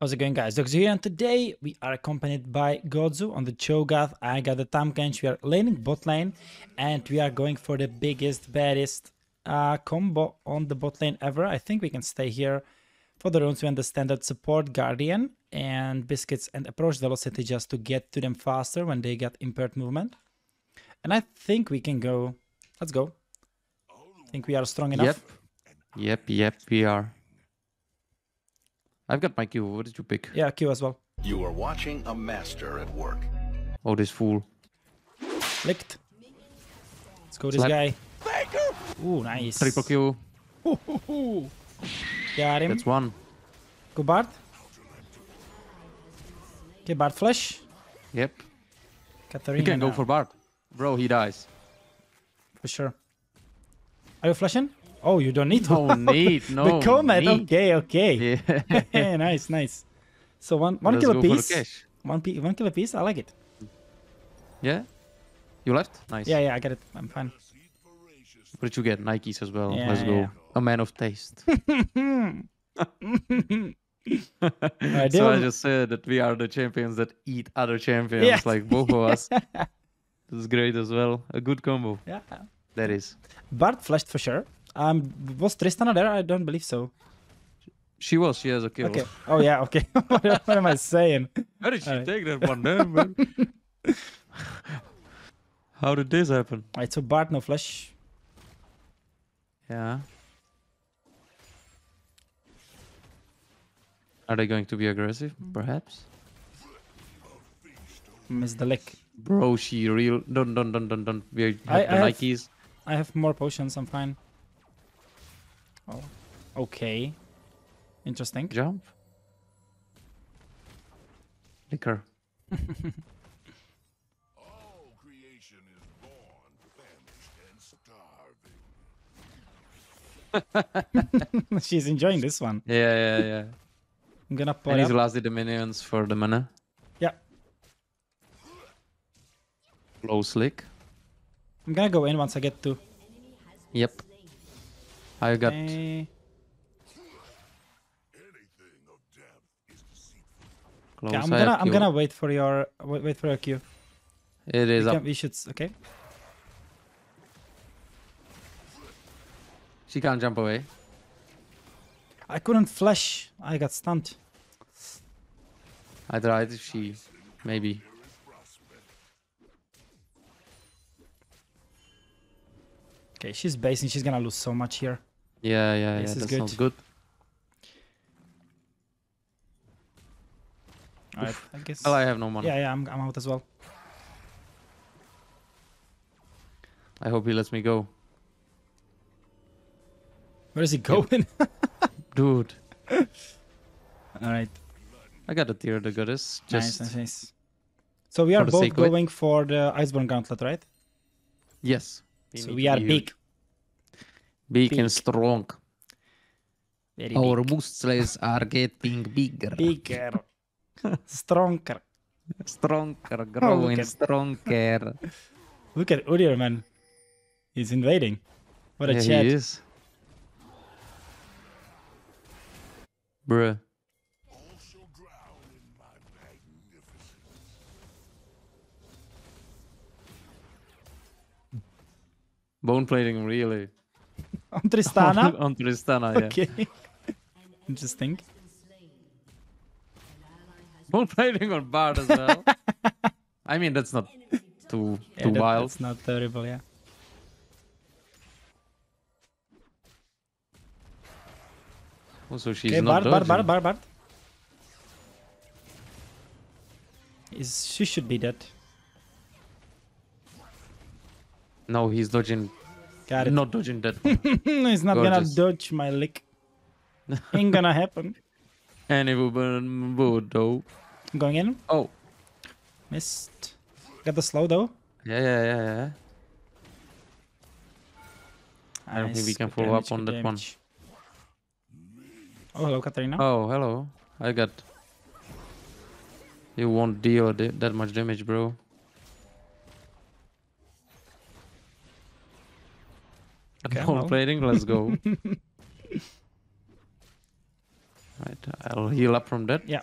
How's it going guys? Dogzu here and today we are accompanied by Godzu on the Cho'Gath. I got the Tahm Kench. We are laning bot lane and we are going for the biggest, baddest uh, combo on the bot lane ever. I think we can stay here for the runes. We understand that support Guardian and Biscuits and approach velocity just to get to them faster when they get impaired movement. And I think we can go. Let's go. I think we are strong enough. Yep. Yep, yep, we are. I've got my Q. What did you pick? Yeah, Q as well. You are watching a master at work. Oh, this fool. Licked. Let's go this Slap. guy. Ooh, nice. Triple Q. Got him. That's one. Go Bard. Okay, Bard flash. Yep. Katarina You can go now, for Bard. Bro, he dies. for sure. Are you flashing? Oh, you don't need to. No need, no the comment. need. Okay, okay. Yeah. nice, nice. So one one Let's a piece. One p one kill a piece. I like it. Yeah? You left? Nice. Yeah, yeah, I get it. I'm fine. What did you get? Nikes as well. Yeah, Let's go. yeah. A man of taste. They so I just said that we are the champions that eat other champions, Yeah. like both of us. This is great as well. A good combo. Yeah. That is. Bard flashed for sure. Um, was Tristana there? I don't believe so. She was. She has a kill. Okay. Oh yeah. Okay. what, what am I saying? How did she Alright. take that one down, man? How did this happen? Alright, so Bard no flash. Yeah. Are they going to be aggressive? Perhaps. Miss the lick. Bro, she real. Don't, don't, don't, don't, don't. We have I- the I have- Nikes. I have more potions. I'm fine. Oh. Okay. Interesting. Jump. Liquor. All creation is born, famished, and starving. She's enjoying this one. Yeah, yeah, yeah. I'm gonna put And he's up. lasted the minions for the mana. Yeah. Low slick. I'm gonna go in once I get to. Yep. I got. Close. okay, I'm I gonna I'm gonna wait for your wait, wait for your Q. It is We, up. can, we should okay. She can't jump away. I couldn't flash. I got stunned. I tried. She maybe. Okay, she's basing. She's gonna lose so much here. Yeah, yeah, yeah. This is That good. sounds good. Alright, I guess. Well, I have no money. yeah, yeah, I'm I'm out as well. I hope he lets me go. Where is he going? Dude, Alright, I got a tear of the goddess. Just nice, nice. So we are both sake of it. going for the Iceborne Gauntlet, right? yes. so we are big. Big, big. and strong. Very Our big. muscles are getting bigger. Bigger. Stronger. Stronger, oh, growing at- stronger. Look at Udyr, man. He's invading. What a yeah, chat. he is. Bruh. Also drown in my magnificence. Bone plating, really. On Tristana? On Tristana, yeah. okay. Interesting. Bone plating on Bard as well. I mean, that's not too Yeah, too that- wild. It's not terrible, yeah. Also, she's Okay, not Bard, Bard, Bard. Bard, Bard. Is, she should be dead. No, he's dodging. Got it. Not dodging that. He's not Gorgeous. gonna dodge my lick. Ain't gonna happen. and it would though. Going in. Oh, Missed. Got the slow though. yeah, yeah, yeah, yeah. I don't think we can good follow damage, up on that one. damage. Oh, hello, Katarina. Oh, hello. I got. You won't deal that much damage, bro. Okay, Bone well. plating, let's go. Right, I'll heal up from that. Yeah.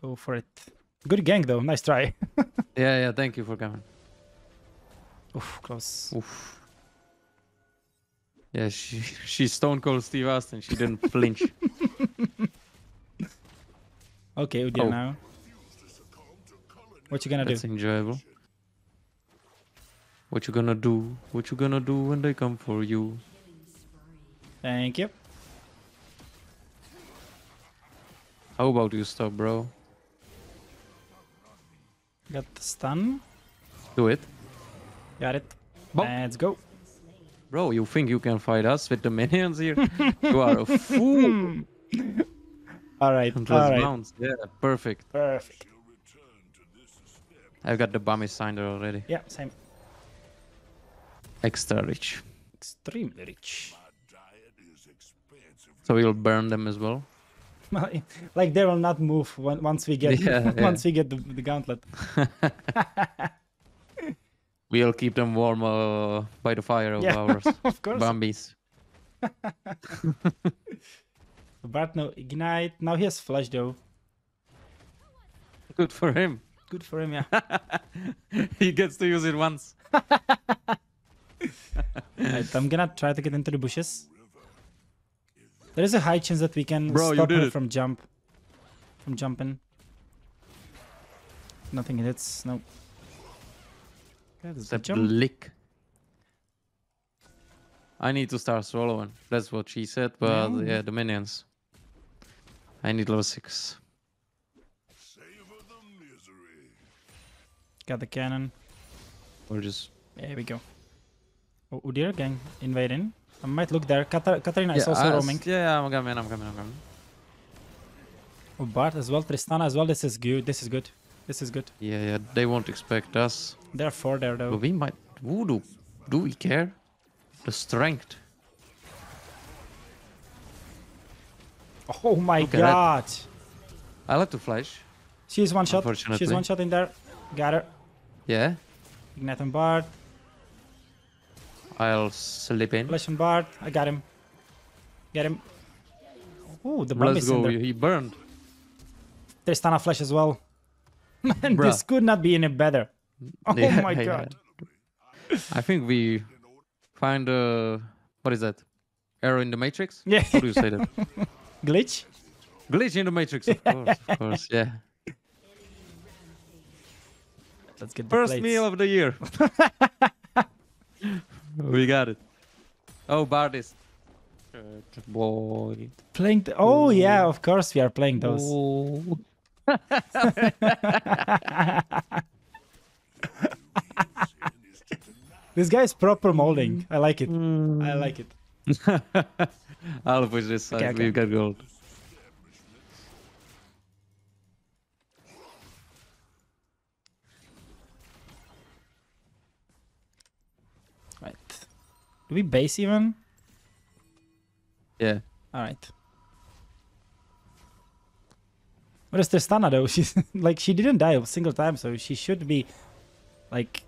Go for it. Good gank though. Nice try. Yeah, yeah. Thank you for coming. Oof, close. Oof. Yeah, she she's Stone Cold Steve Austin. She didn't flinch. Okay, Udyr Oh. now. What you gonna That's do? enjoyable. What you gonna do? What you gonna do when they come for you? Thank you. How about you stop, bro? Got the stun. Do it. Got it. Let's go. Bro, you think you can fight us with the minions here? you are a fool. Hmm. All right. All right. bounce. Yeah, perfect. Perfect. I've got the Bami's Cinder already. Yeah, same. Extra rich. Extremely rich. Diet is expensive. So we'll burn them as well. like they will not move on- once we get Yeah, yeah. once we get the, the gauntlet. We'll keep them warm uh, by the fire of Yeah, our of course. Bumbies. Bard no ignite. Now he has flash though. Good for him. Good for him, yeah. he gets to use it once. Right, I'm gonna try to get into the bushes. There is a high chance that we can Bro, stop her it. from jump. From jumping. Nothing hits. No. That's a jump. lick. I need to start swallowing. That's what she said, but Yeah. yeah, the minions. I need level 6. Savor the misery. Got the cannon. Or just. There we go. Udyr gang invading. I might look there. Katar- Katarina is also I- roaming. Yeah, I'm coming, I'm coming, I'm coming. Oh, Bard as well. Tristana as well. This is good. This is good. This is good. Yeah, yeah, they won't expect us. They're four there though. But we might. Voodoo. Do we care? The strength. Oh my god. I like to flash. She's one shot. She's one shot in there. Got her. Yeah. Ignite on Bard. I'll slip in. Flash and Bard. I got him. Get him. Ooh, the bomb Let's is in go. there. He burned. Tristana flash as well. Man, Bruh. this could not be any better. Oh Yeah, my yeah. god. I think we find a what is that? Error in the matrix? Yeah. How do you say that? Glitch? Glitch in the matrix, of course, of course, yeah. Let's get the First plates. meal of the year. We got it. Oh, Bardis. Boy. Playing the- Oh yeah, of course we are playing those. Oh. This guy is proper molding. I like it. Mm. I like it. I'll push this side. Okay, okay. We've got gold. Right. Do we base even? Yeah. Alright. What is Tristana though? She's like she didn't die a single time, so she should be like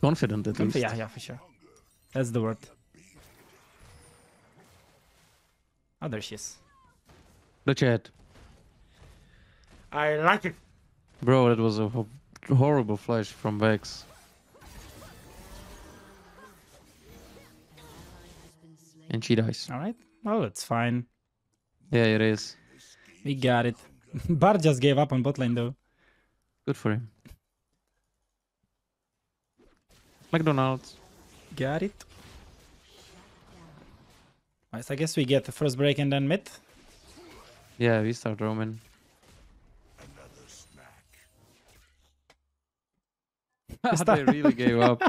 Confident at least. yeah, yeah, for sure. That's the word. Oh, there she is. The chat. I like it. Bro, that was a ho- horrible flash from Vex. And she dies. All right. Well, it's fine. Yeah, it is. We got it. Bard just gave up on bot lane though. Good for him. McDonald's. Got it. Nice. I guess we get the first break and then mid. Yeah, we start roaming. they really gave up.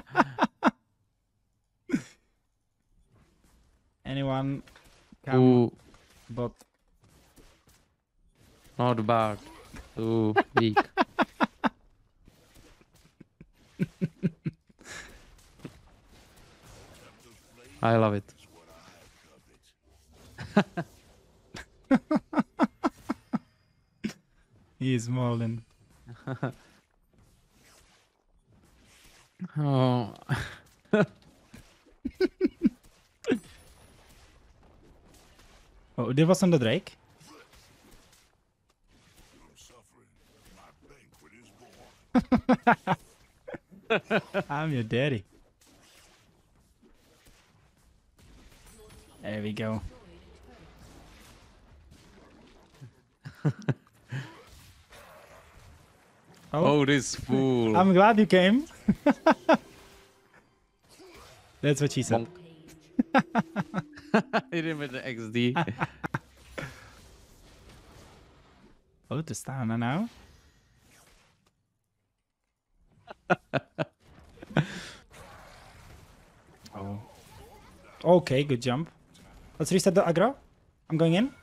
Anyone? Come Ooh, bot. not bad. Too weak. I love it. He's molding. Oh, Oh, there was on the Drake. I'm suffering. My banquet is born. I'm your daddy. There we go. oh, Oh, this fool. I'm glad you came. That's what she said. Hit him with the XD. Oh, the stamina now. oh. Okay, good jump. Let's reset the aggro. I'm going in.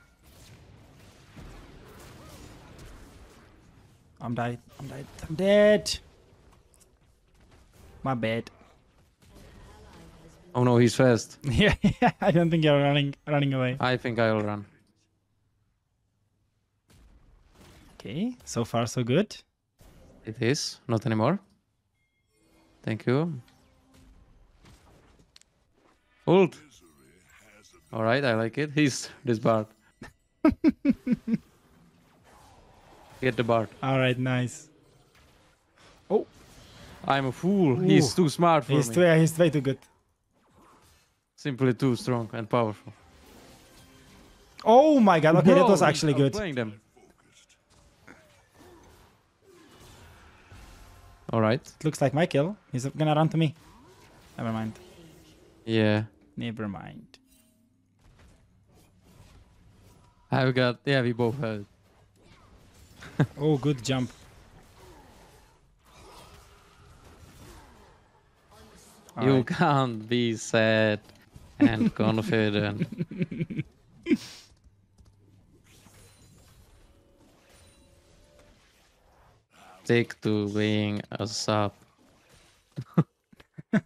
I'm dead. I'm dead. I'm dead. My bad. Oh no, he's fast. yeah, I don't think you're running running away. I think I'll run. Okay, so far so good. It is. Not anymore. Thank you. Ult. Alright, I like it. He's this Bard. Get the Bard. All right, nice. Oh, I'm a fool. He's too smart for he's me. too, he's way too good. Simply too strong and powerful. Oh my god, okay, that was actually good. outplaying them. Alright. It looks like my kill. He's gonna run to me. Never mind. Yeah. Never mind. I've got. Yeah, we both had. it. Oh, good jump. you Alright. can't be sad and confident. Stick to being a sub.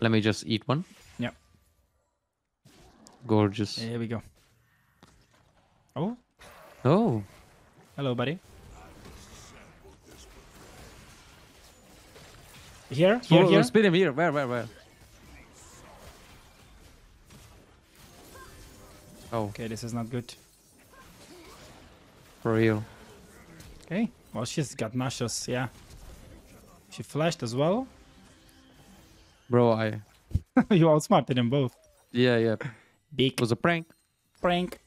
Let me just eat one. Yep. Gorgeous. Here we go. Oh, Oh, hello, buddy. Here, here, oh, here. spin him here. Where, where, where? Oh, Okay, this is not good. for real. Okay, well, she's got Nashos, yeah. She flashed as well. Bro, I. you outsmarted them both. Yeah, yeah. Big It was a prank. prank.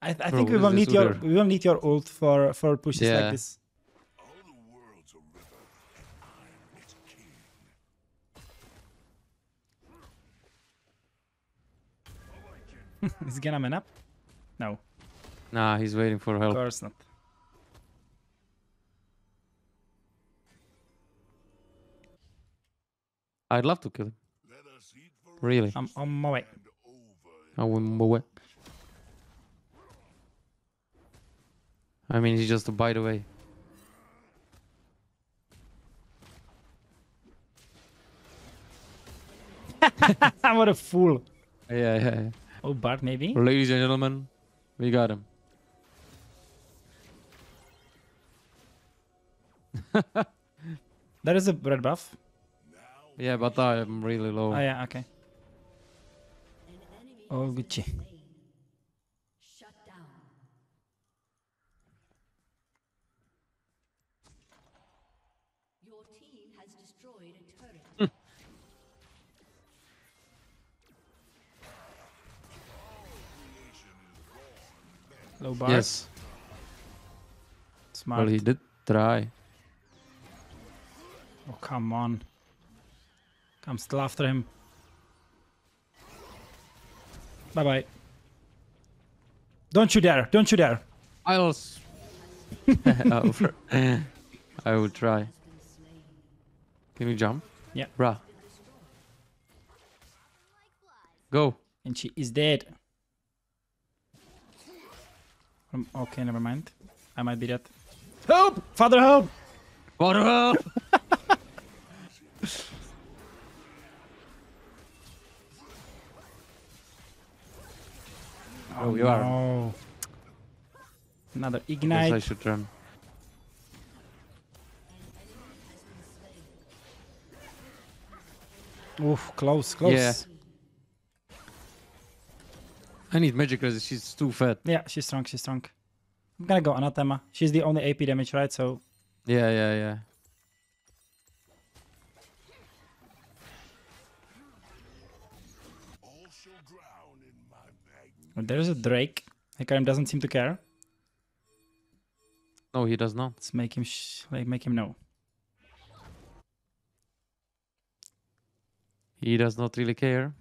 I, I think we will need your we will need your ult for for pushes Yeah. like this. All the world's a river. I'm its king. Is he gonna man up? No, Nah, he's waiting for help. of help. course not. I'd love to kill him. Let us eat for Really. I'm on my way. and over. I wouldn't move it. I mean, he's just a bite away. what a fool. Yeah, yeah, yeah. Oh, Bard, maybe. Ladies and gentlemen, we got him. There is a red buff. Yeah, but I'm really low. Oh yeah, okay. Oh, Gucci. Low Bard. Yes. Smart. Well, he did try. Oh, come on. I'm still after him. Bye bye. Don't you dare. Don't you dare. I'll. I will try. Can you jump? Yeah. Bruh. Go. And she is dead. Um, okay, never mind. I might be dead. Help! Father, help! Father, help! oh, you no. are. Another ignite. I, I should run. Oof, close, close. Yeah. I need magic resist. She's too fat. Yeah, she's strong, she's strong. I'm gonna go Anathema. She's the only AP damage, right? So Yeah, yeah, yeah. All shall drown in my magnet. there's a Drake. Hecarim doesn't seem to care. No, he does not. Let's make him sh- like make him know. He does not really care.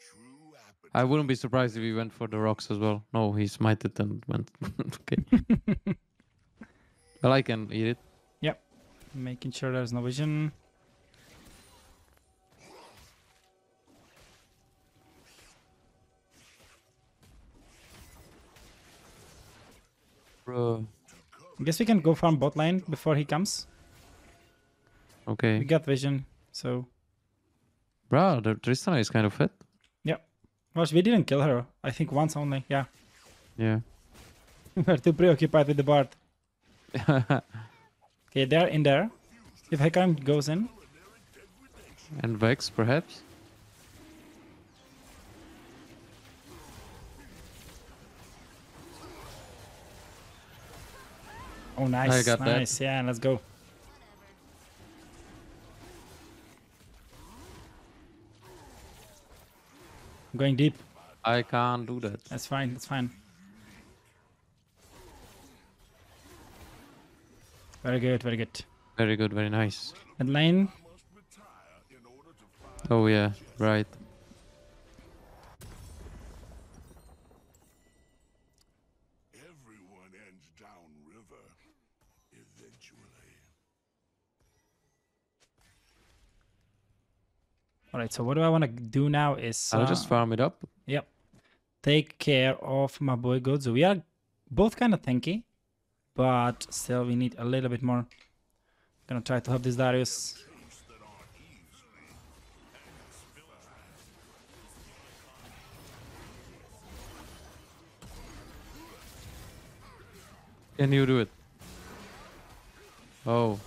True appetite. I wouldn't be surprised if he went for the rocks as well. No, he smited and went. okay. well, I can eat it. Yep. Making sure there's no vision. Bro. I guess we can go farm bot lane before he comes. Okay. We got vision, so Bro, the Tristana is kind of fat. Well, we didn't kill her. I think once only. Yeah, Yeah. we're too preoccupied with the bard. Okay, they're in there. If Hecarim goes in, and Vex, perhaps? oh nice, I got that. nice. Yeah, let's go. I'm going deep. I can't do that. That's fine. That's fine. Very good. Very good. Very good, very nice. Mid lane. Oh, yeah, right. All right. So what do I want to do now is I'll just uh, farm it up. Yep. Take care of my boy Godzu. We are both kind of tanky, but still we need a little bit more. Gonna try to help this Darius. Can you do it? Oh.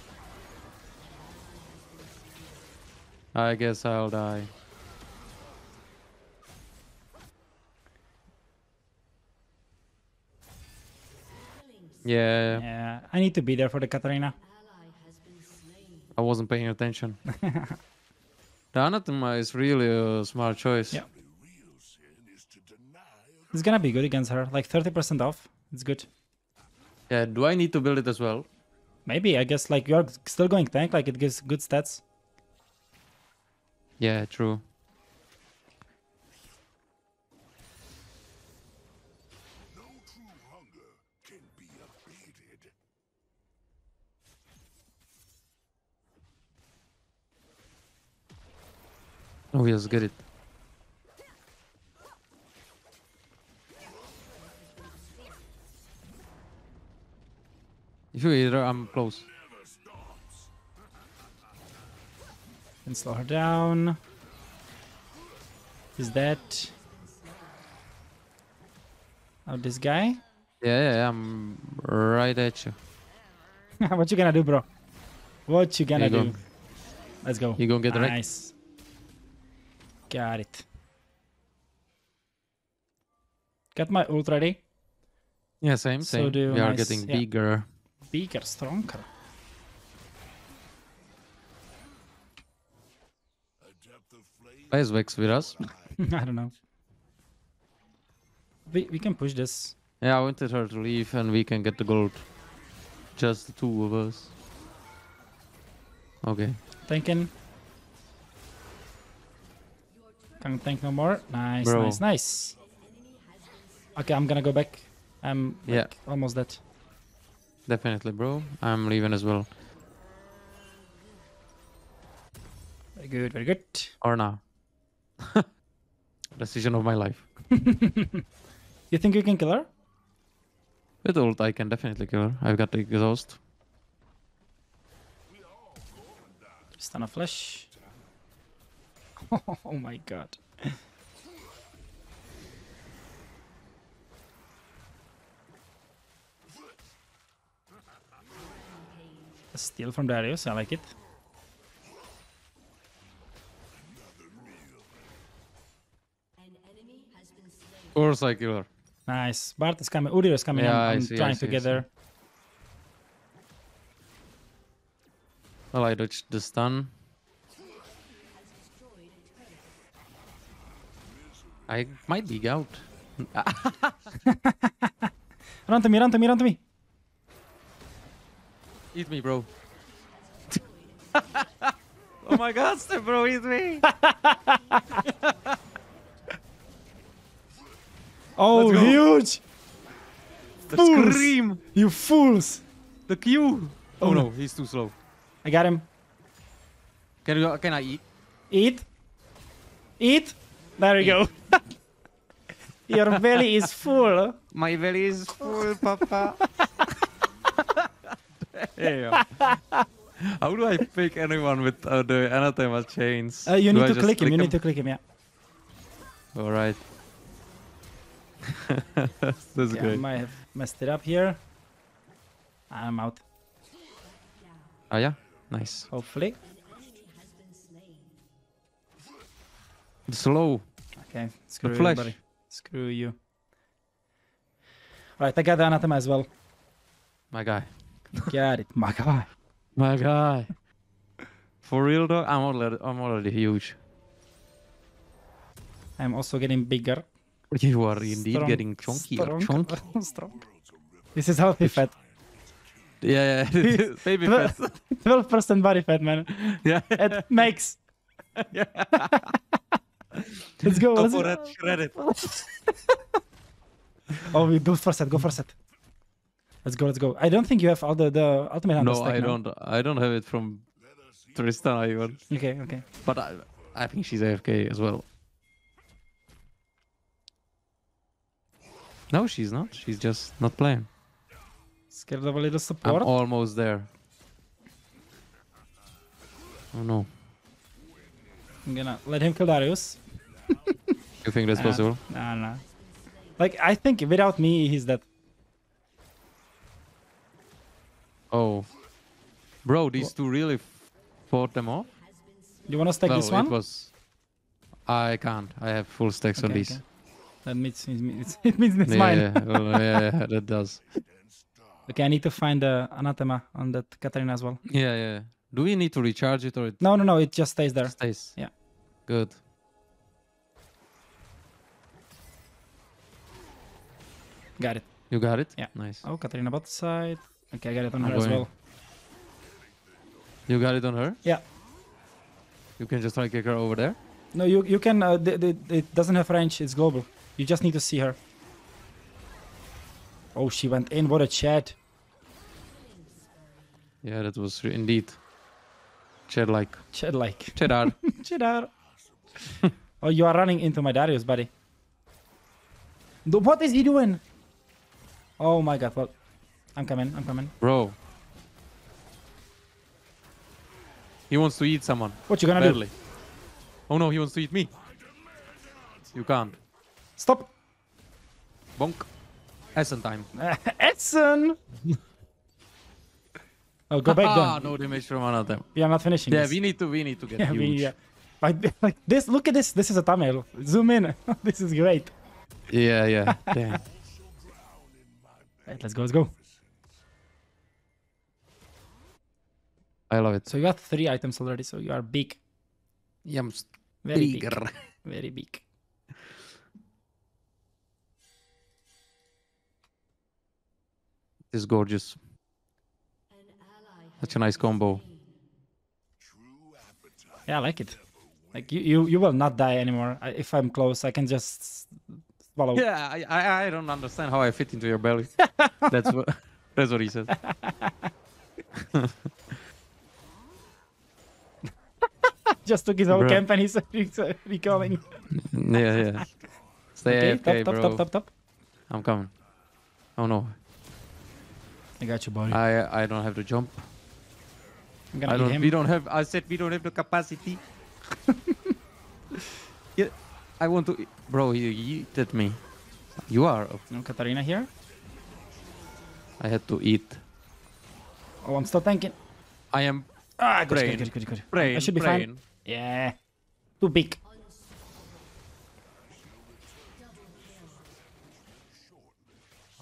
I guess I'll die. Yeah, Yeah, I need to be there for the Katarina. Ally has been slain. I wasn't paying attention. the Anathema is really a smart choice. Yeah. The real sin is to deny It's gonna be good against her. Like 30% off. It's good. Yeah, do I need to build it as well? Maybe I guess like you're still going tank. Like it gives good stats. Yeah, true. no true hunger can be abated. Oh, yes, get it. If you hit her, I'm close. Can slow her down. Is that? Oh, this guy? Yeah, yeah, I'm right at you. what you gonna do, bro? What you gonna you go. do? Let's go. You gonna get the Nice. Got it. Got my ult ready. Yeah, same, So same. do we are getting yeah. bigger. Bigger, stronger. A depth of flame Why is Vex with us? I don't know. We, we can push this. Yeah, I wanted her to leave and we can get the gold. Just the two of us. Okay. Tanking. Can't tank no more. Nice, Bro. nice, nice. Okay, I'm gonna go back. I'm like, Yeah. almost dead. Definitely, bro. I'm leaving as well. Very good, very good. Or now. Decision of my life. You think you can kill her? With ult, I can definitely kill her. I've got the exhaust. Stun a flash. oh my god. Steal from Darius, I like it. Course I kill her. Nice. Bard is coming. Udyr is coming. Yeah, I I'm, I'm see, I trying see, to I get there. Well, I dodged the stun. I might be out. Run to me, run to me, run to me. Eat me, bro. oh my god, step bro, eat me. Oh, huge! The Fools. scream. You fools! The Q. Oh, Oh no. he's too slow. I got him. Can you, can I eat? Eat. Eat. There you go. Your belly is full. My belly is full, Papa. Damn. How do I pick anyone with uh, the anathema chains? Uh, you Do need I to click him. You need to click him. Yeah. All right. That's yeah I great. might have messed it up here. I'm out. Oh yeah. Nice. Hopefully. Has been slain. Slow. Okay. Screw flash. everybody. Screw you. Alright, I got the anathema as well. My guy. Got it. My guy. My guy. For real though, I'm already, I'm already huge. I'm also getting bigger. You are indeed Strong- getting chunky. Chunky. strong. This is healthy fat. Yeah, yeah. Baby fat. 12% body fat, man. yeah. It makes. Let's go. Go Let's for go. that, shred it. Oh, we do first set. Go first set. Let's go. Let's go. I don't think you have all the, the ultimate No, I now. don't. I don't have it from Tristan even. Okay, okay. But I, I think she's AFK as well. No, she's not. She's just not playing. Scared of a little support? I'm almost there. Oh no. I'm gonna let him kill Darius. You think that's Ah, possible? Nah, nah. Like, I think without me, he's dead. Oh. Bro, these two really fought them off? You wanna stack this one? it was... I can't. I have full stacks on these. okay. That means, it means, it means it's yeah, mine. yeah, well, yeah, yeah, that does. Okay, I need to find the anathema on that Katarina as well. Yeah, yeah. Do we need to recharge it or it No, no, no, it just stays there. stays? Yeah. Good. Got it. You got it? Yeah. Nice. Oh, Katarina bot side. Okay, I got it on her as well. You got it on her? Yeah. You can just try kick her over there? No, you you can. Uh, it doesn't have range. It's global. You just need to see her. Oh, she went in. What a chat. Yeah, that was indeed. Chat like. Chat like. Cheddar. Cheddar. oh, you are running into my Darius, buddy. What is he doing? Oh my god. Well, I'm coming. I'm coming. Bro. He wants to eat someone. What you gonna Badly. Oh no, he wants to eat me. You can't. Do? Stop. Bonk. Essen time. Edson. oh, go back Ah, then. no damage from one of them. We are not finishing. Yeah, this. we need to we need to get Yeah, huge. we, yeah. Like, like this. Look at this. This is a thumbnail. Zoom in. this is great. Yeah, yeah. Damn. Right, let's go. Let's go. I love it. So you got three items already. So you are big. Yums. Very big. Very big. Is gorgeous. Such a nice combo. Yeah, I like it. Like you, you, you will not die anymore. I, if I'm close, I can just swallow. Yeah, I, I I don't understand how I fit into your belly. that's what that's what he said. just took his whole Bruh. camp and he's, he's uh, recalling. yeah, yeah. Stay Okay, AFK, top, top, bro. top, top, top. I'm coming. Oh no, I got you, buddy. I I don't have to jump. I'm gonna I don't. him. We don't have. I said we don't have the capacity. yeah, I want to. Bro, you yeeted me. You are. No, Katarina here. I had to eat. Oh, I'm still tanking. I am Ah, good, Brain. good, good, good, good. praying. I should be praying. fine. Yeah. Too big.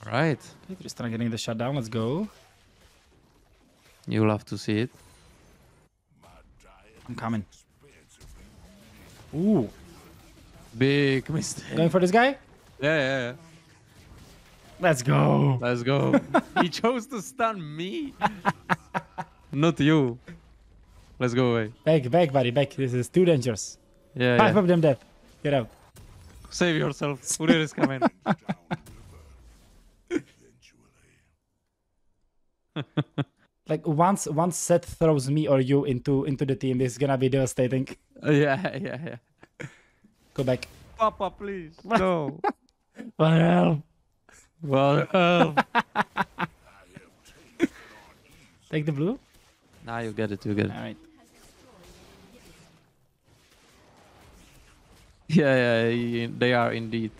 All right. Okay, Tristan getting the shutdown. Let's go. You love to see it. I'm coming. Ooh. Big mistake. Going for this guy? Yeah, yeah, yeah. Let's go. Let's go. he chose to stun me. Not you. Let's go away. Back, back, buddy, back. This is too dangerous. Yeah, Five yeah. of them dead. Get out. Save yourself. Udyr is coming. Like once once Sett throws me or you into into the team, this is gonna be devastating. Yeah, yeah, yeah. Go back. Papa, please. No. Well, well, help. take the blue. now you get it. You get it. All right. Yeah, yeah. They are indeed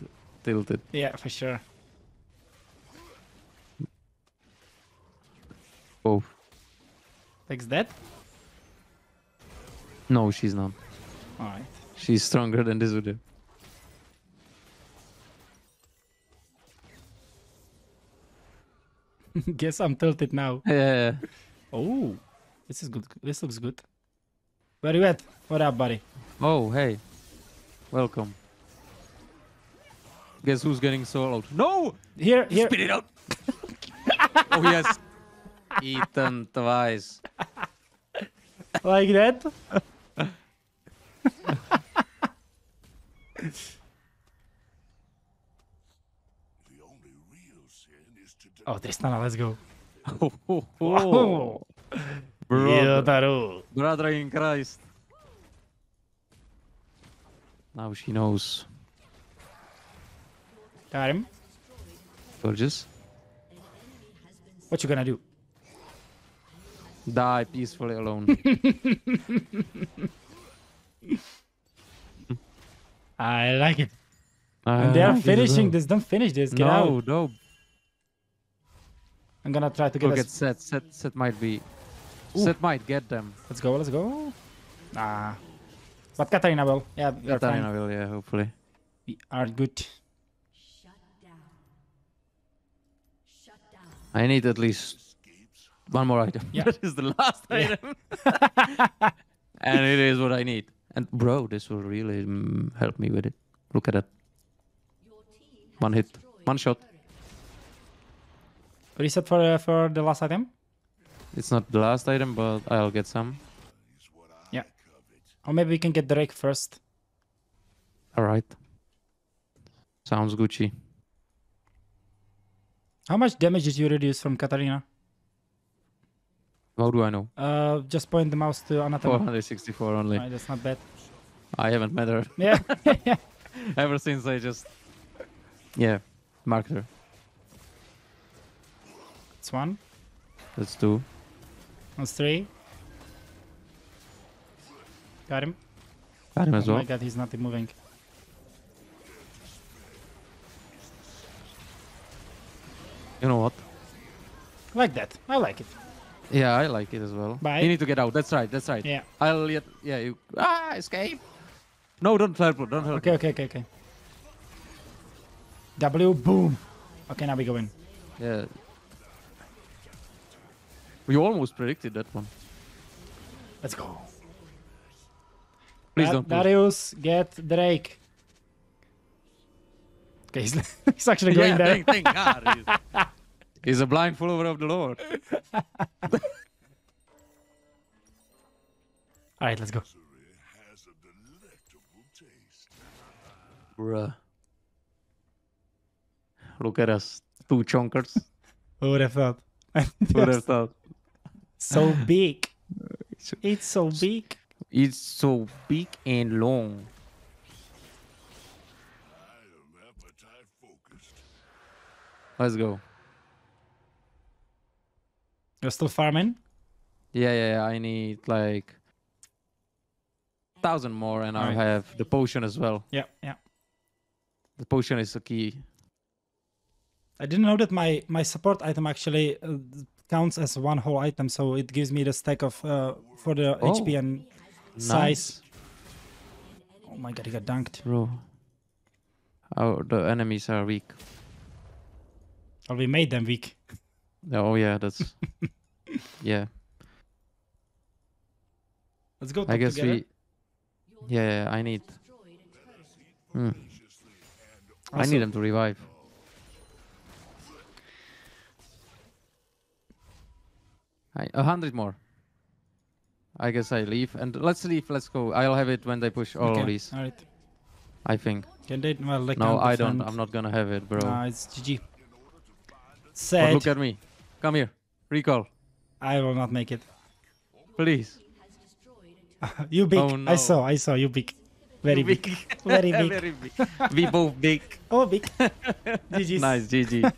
tilted. Yeah, for sure. Both. Takes that. No, she's not. All right. She's stronger than this Udyr. Guess I'm tilted now. Yeah. Oh, this is good. This looks good. Where you at? What up, buddy? Oh, hey. Welcome. Guess who's getting soloed? No! Here, here. Spit it out! oh, yes. Eaten twice. like that. The only real sin is to Oh, Tristana, let's go. Oh, oh, Oh, brother. Brother in Christ. Now she knows. Got him. Gorgeous. What you gonna do? Die peacefully alone. I like it. And they are it finishing this. Don't finish this. Get No, out. no. I'm gonna try to get Look us. at Sett. Sett. Sett might be. Ooh. Sett might get them. Let's go. Let's go. Ah. But Katarina will. Yeah, we are Katarina fine. will, yeah, hopefully. We are good. Shut down. Shut down. I need at least one more item. Yeah. that is the last item. and it is what I need. And bro, this will really mm, help me with it. Look at that. Your team has One hit. One shot. Reset for uh, for the last item. It's not the last item, but I'll get some. Yeah. Or maybe we can get Drake first. Alright. Sounds Gucci. How much damage did you reduce from Katarina? How do I know? Uh, just point the mouse to Anathema. 464 only. Right, that's not bad. I haven't met her Yeah. yeah. ever since I just. Yeah, marked her. That's one. That's two. That's three. Got him. Got him as oh well. my god, he's not moving. You know what? Like that. I like it. Yeah, I like it as well. Bye. You need to get out. That's right. That's right. Yeah. I'll yet. Yeah, you. Ah, escape. No, don't her, Don't help. Okay, okay, okay, okay. W, boom. Okay, now we go in. Yeah. We almost predicted that one. Let's go. Please Da- don't. push. Darius, get Drake. Okay, he's, he's actually going yeah, there. thank, thank God. He's, he's a blind follower of the Lord. All right, let's go. has a delectable taste. Bruh. Look at us. Two chonkers. Who would have thought? Who would have thought? so big. It's so big. It's so big and long. I am appetite focused. Let's go. You're still farming? Yeah, yeah, yeah. I need like thousand more, and I have the potion as well. Yeah, yeah. The potion is the key. I didn't know that my my support item actually uh, counts as one whole item, so it gives me the stack of uh, for the HP Oh. and size. Oh my god, he got dunked. bro. Oh, the enemies are weak. Or we made them weak. Oh yeah, that's yeah. Let's go. I guess together. we. Yeah, I need. Hmm. I need them to revive. I, a hundred more. I guess I leave and let's leave. Let's go. I'll have it when they push all okay. these. All right. I think. Can they? Well, they No, I don't. I'm not gonna have it, bro. Nah, it's GG. but look at me. Come here. Recall, I will not make it. please. you big. Oh, no. I saw. I saw you big. Very You big. Very big. Very big. we both big. Oh, big. GG's. nice, GG.